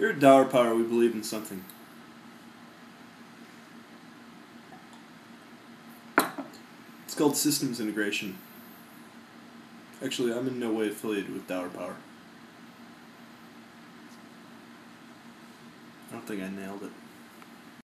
Here at Dour Power, we believe in something. It's called systems integration. Actually, I'm in no way affiliated with Dour Power. I don't think I nailed it.